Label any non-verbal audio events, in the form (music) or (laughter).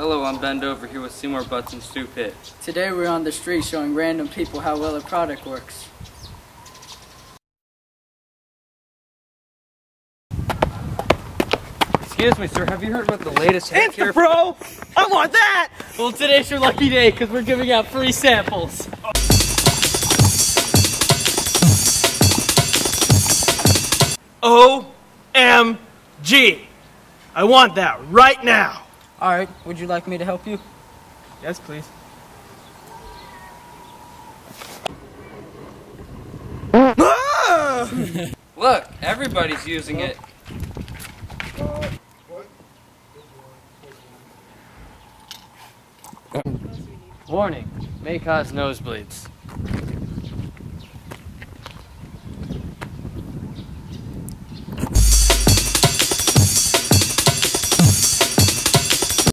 Hello, I'm Bend Over here with Seymour Butts and Stu Pitt. Today we're on the street showing random people how well a product works. Excuse me, sir, have you heard about the latest hair care? Bro, I want that! Well, today's your lucky day because we're giving out free samples. OMG! I want that right now! All right, would you like me to help you? Yes, please. (laughs) Look, everybody's using it. Warning, may cause nosebleeds.